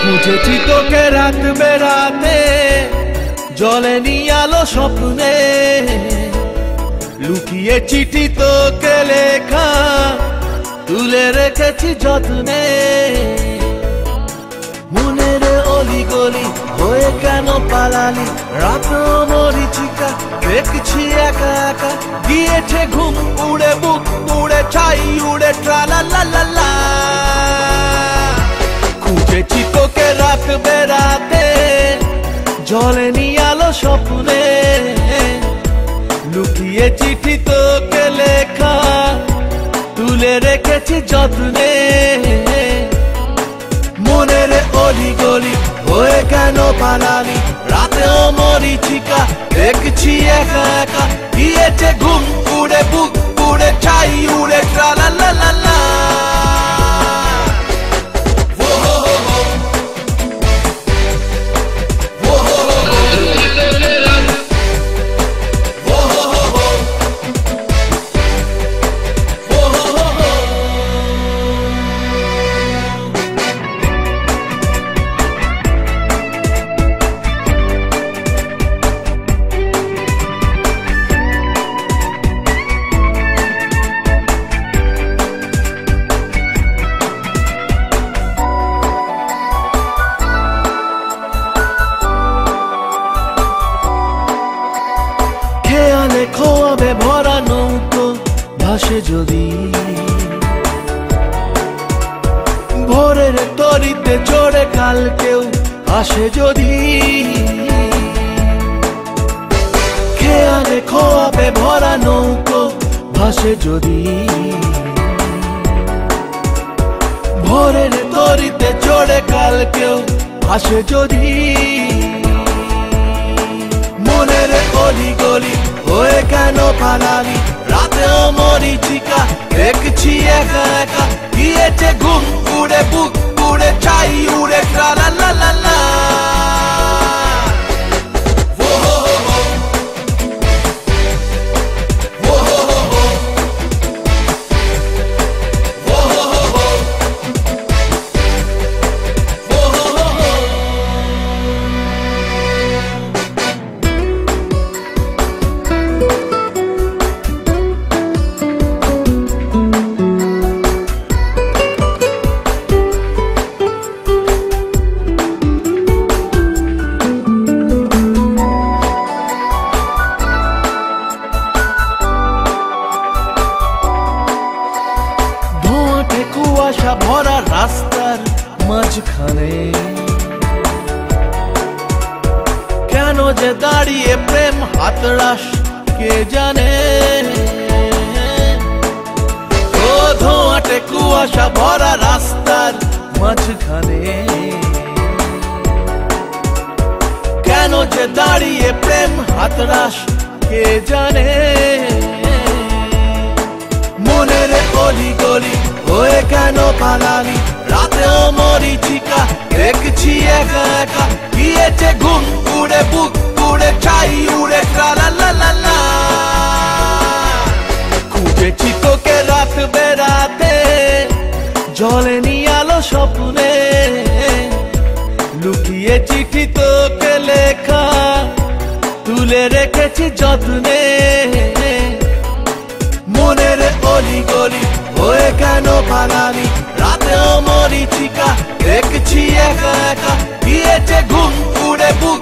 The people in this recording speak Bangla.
খুঁজেছি তোকে রাত বেড়াতে, জলে নিয়ে আলো স্বপ্নে। লুকিয়ে চিঠি তোকে লেখা, তুলে রেখেছি যত্নে। মনের অলি গলি হয়ে কেন পালালি? রাত মরিচিকা দেখছি একা একা গিয়েছে ঘুম, উড়ে বুক, উড়ে ছাই, উড়ে ট্রালা লা লা লা খুঁজেছি তোকে রাত বেড়াতে, জলে নিয়ে আলো স্বপ্নে। লুকিয়ে চিঠি তোকে লেখা, তুলে রেখেছি যত্নে। মনের অলি গলি হয়ে কেন পালালি? রাতেও মরিচিকা দেখছি একা একা। দিয়েছে ঘুম উড়ে বুক উড়ে ছাই উড়ে ট্রালা লা ভোরের তরিতে চড়ে কাল কেউ আসে যদি। খেয়ালে খোয়াবে ভরা নৌকো ভাসে যদি। ভোরের তরিতে চড়ে কাল কেউ আসে যদি। মনের অলি গলি হয়ে কেন পালালি? রাতেও মরিচিকা দেখছি একা একা, গিয়েছে ঘুম Gure buk, gure txai, gure tra la la la la কুয়াশা ভরা রাস্তার মাঝখানে। কেন যে দাঁড়িয়ে প্রেম হাতড়াস, কে জানে? ধোঁয়াটে কুয়াশা ভরা রাস্তার মাঝখানে। কেন যে দাঁড়িয়ে প্রেম হাতড়াস, কে জানে? মনের অলি গলি হয়ে কেন পালালি? রাতেও মরিচিকা দেখছি একা একা। গিয়েছে ঘুম, উড়ে বুক, উড়ে চাই উড়ে ট্রালা লা লা লা খুঁজেছি তোকে রাত বেড়াতে, জলে নিয়ে আলো স্বপ্নে। লুকিয়ে চিঠি তোকে লেখা, তুলে রেখেছি যত্নে। মনের অলি গলি কেন পালালি রাতেও মরিচিকা দেখছি একা একা গিয়েছে ঘুম উড়ে বুক